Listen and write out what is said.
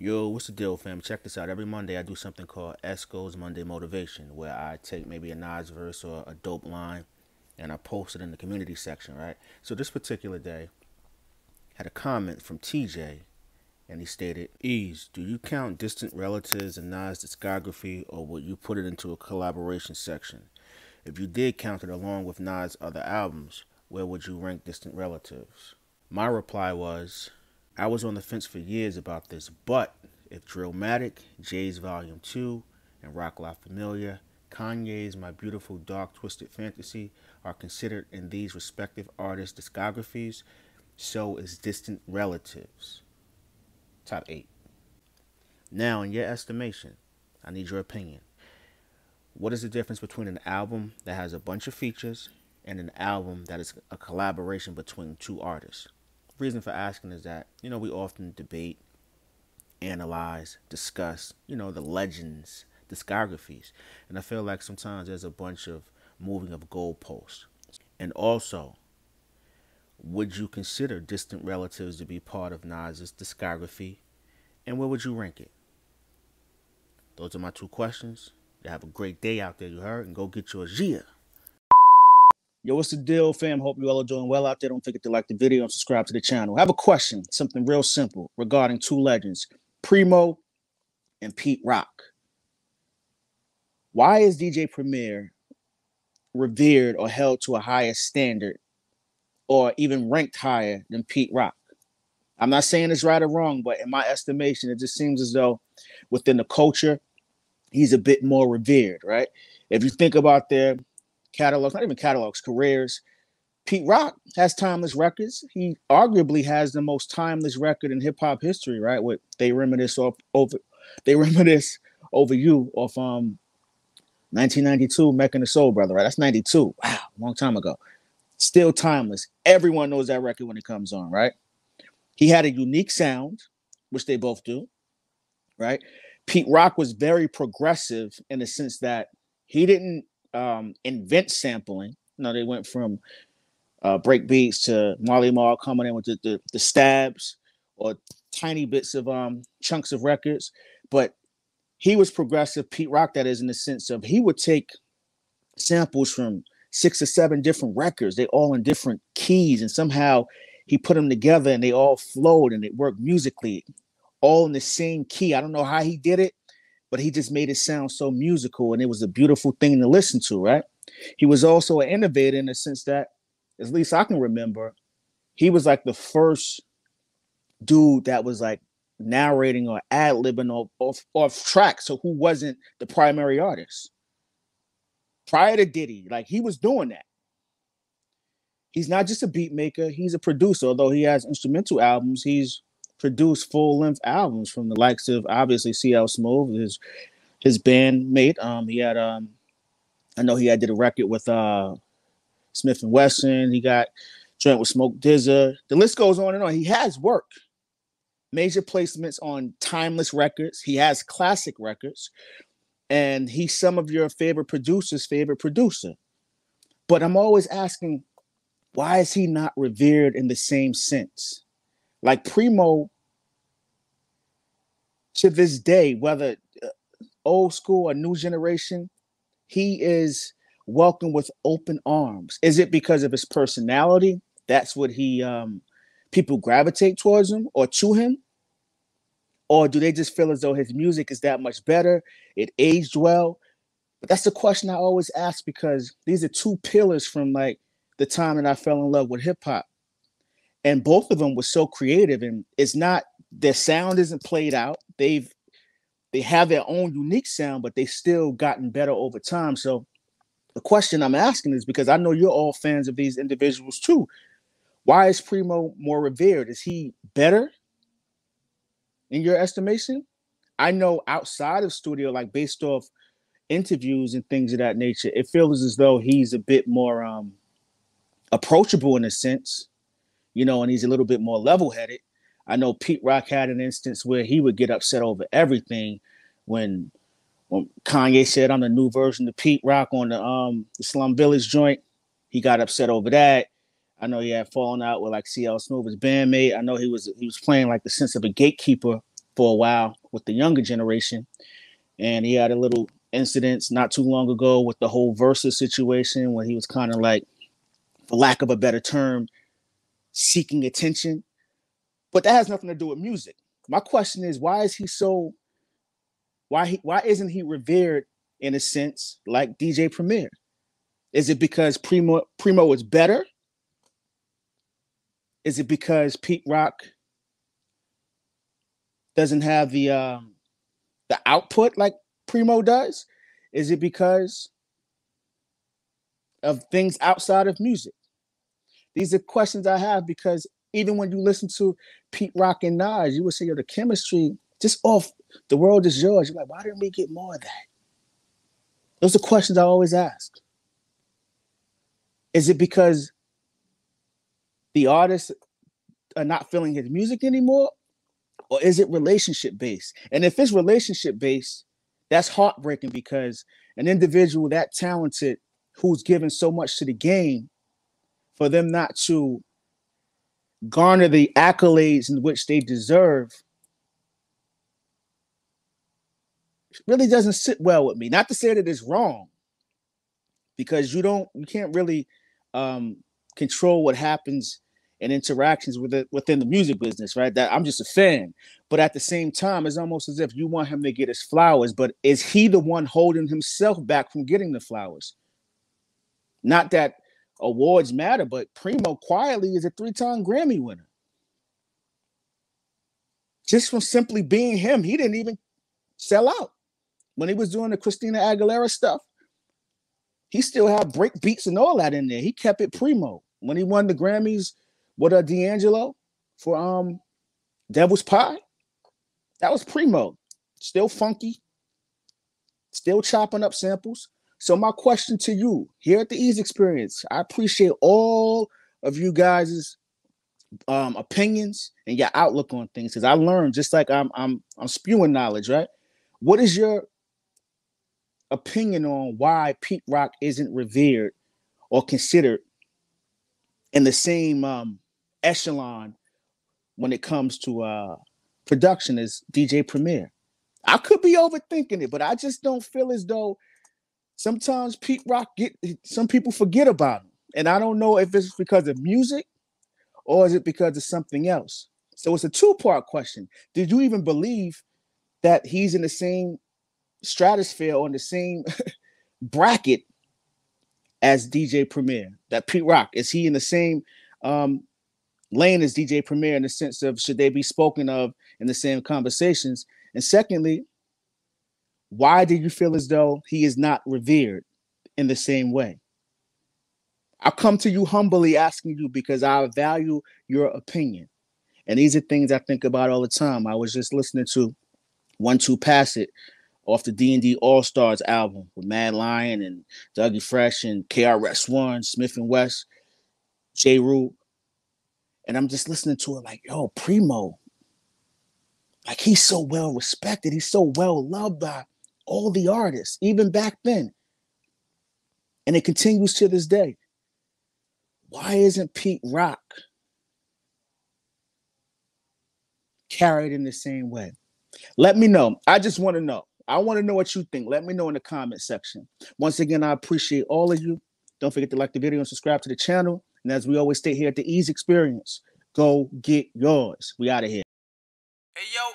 Yo, what's the deal, fam? Check this out. Every Monday, I do something called Esco's Monday Motivation, where I take maybe a Nas verse or a dope line, and I post it in the community section, right? So this particular day, had a comment from TJ, and he stated, "Eeze, do you count distant relatives in Nas' discography, or would you put it into a collaboration section? If you did count it along with Nas' other albums, where would you rank distant relatives?" My reply was. I was on the fence for years about this, but if Drillmatic, Jay's Volume 2, and Roc La Familia, Kanye's My Beautiful Dark Twisted Fantasy are considered in these respective artists' discographies, so is Distant Relatives. Top 8. Now, in your estimation, I need your opinion. What is the difference between an album that has a bunch of features and an album that is a collaboration between two artists? Reason for asking is that, you know, we often debate, analyze, discuss, you know, the legends, discographies. And I feel like sometimes there's a bunch of moving of goalposts. And also, would you consider distant relatives to be part of Nas's discography? And where would you rank it? Those are my two questions. Have a great day out there, you heard, and go get your Gia. Yo, what's the deal, fam? Hope you all are doing well out there. Don't forget to like the video and subscribe to the channel. I have a question, something real simple regarding two legends, Primo and Pete Rock. Why is DJ Premier revered or held to a higher standard or even ranked higher than Pete Rock? I'm not saying it's right or wrong, but in my estimation, it just seems as though within the culture, he's a bit more revered, right? If you think about their catalogs, not even catalogs, careers. Pete Rock has timeless records. He arguably has the most timeless record in hip hop history, right? What they reminisce off over, they reminisce over you off um 1992 Mecca and the Soul Brother, right? That's 92. Wow, long time ago. Still timeless. Everyone knows that record when it comes on, right? He had a unique sound, which they both do, right? Pete Rock was very progressive in the sense that he didn't um, invent sampling. You know, they went from uh, break beats to Marley Marl coming in with the, the, the stabs or tiny bits of um, chunks of records. But he was progressive, Pete Rock, that is, in the sense of he would take samples from six or seven different records, they all in different keys, and somehow he put them together and they all flowed and it worked musically, all in the same key. I don't know how he did it, but he just made it sound so musical and it was a beautiful thing to listen to, right? He was also an innovator in the sense that, at least I can remember, he was like the first dude that was like narrating or ad libbing off, off, off track. So who wasn't the primary artist? Prior to Diddy, like he was doing that. He's not just a beat maker, he's a producer. Although he has instrumental albums, he's produced full length albums from the likes of obviously CL Smooth, his his bandmate. Um, he had um, I know he had did a record with uh Smif-N-Wessun. He got joint with Smoke DZA. The list goes on and on. He has work, major placements on timeless records. He has classic records, and he's some of your favorite producers' favorite producer. But I'm always asking, why is he not revered in the same sense? Like Primo, to this day, whether uh, old school or new generation, he is welcomed with open arms. Is it because of his personality? That's what he um people gravitate towards him or to him? Or do they just feel as though his music is that much better? It aged well. But that's the question I always ask because these are two pillars from like the time that I fell in love with hip hop and both of them were so creative and it's not their sound isn't played out. They've they have their own unique sound but they still gotten better over time. So the question i'm asking is because i know you're all fans of these individuals too why is primo more revered? Is he better in your estimation? I know outside of studio like based off interviews and things of that nature it feels as though he's a bit more um approachable in a sense you know, and he's a little bit more level headed. I know Pete Rock had an instance where he would get upset over everything when when Kanye said I'm the new version of Pete Rock on the um the Slum Village joint. He got upset over that. I know he had fallen out with like CL Smooth, his bandmate. I know he was he was playing like the sense of a gatekeeper for a while with the younger generation, and he had a little incidents not too long ago with the whole Verzuz situation where he was kind of like, for lack of a better term, seeking attention. But that has nothing to do with music. My question is, why is he so? Why he? Why isn't he revered in a sense like DJ Premier? Is it because Primo Primo is better? Is it because Pete Rock doesn't have the um, the output like Primo does? Is it because of things outside of music? These are questions I have because even when you listen to Pete Rock and Nas, you would say, yo, the chemistry just off the world is yours. You're like, why didn't we get more of that? Those are questions I always ask. Is it because the artists are not feeling his music anymore? Or is it relationship based? And if it's relationship based, that's heartbreaking because an individual that talented who's given so much to the game for them not to garner the accolades in which they deserve really doesn't sit well with me. Not to say that it's wrong, because you don't, you can't really um, control what happens and interactions with it within the music business, right? That I'm just a fan, but at the same time, it's almost as if you want him to get his flowers, but is he the one holding himself back from getting the flowers? Not that awards matter, but Primo quietly is a three-time Grammy winner. Just from simply being him, he didn't even sell out when he was doing the Christina Aguilera stuff. He still had break beats and all that in there. He kept it primo. When he won the Grammys with a uh, D'Angelo for um Devil's Pie, that was primo. Still funky, still chopping up samples. So my question to you here at the Eeze Experience, I appreciate all of you guys' um, opinions and your outlook on things because I learned just like I'm I'm I'm spewing knowledge, right? What is your opinion on why Pete Rock isn't revered or considered in the same um, echelon when it comes to uh, production as DJ Premier? I could be overthinking it, but I just don't feel as though sometimes Pete Rock get some people forget about him. And I don't know if it's because of music or is it because of something else. So it's a two-part question. Did you even believe that he's in the same stratosphere on the same bracket as DJ Premier? That Pete Rock is he in the same um, lane as DJ Premier in the sense of should they be spoken of in the same conversations? And secondly, why do you feel as though he is not revered in the same way? I come to you humbly asking you because I value your opinion. And these are things I think about all the time. I was just listening to One Two Pass It off the D&D All-Stars album with Mad Lion and Dougie Fresh and KRS-One, Smif-N-Wessun, J. Rule. And I'm just listening to it like, yo, Primo. Like he's so well respected. He's so well loved by all the artists, even back then. And it continues to this day. Why isn't Pete Rock carried in the same way? Let me know. I just want to know. I want to know what you think. Let me know in the comment section. Once again, I appreciate all of you. Don't forget to like the video and subscribe to the channel. And as we always state here at the Eeze Experience, go get yours. We out of here. Hey, yo,